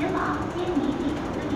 前往坚尼地图的。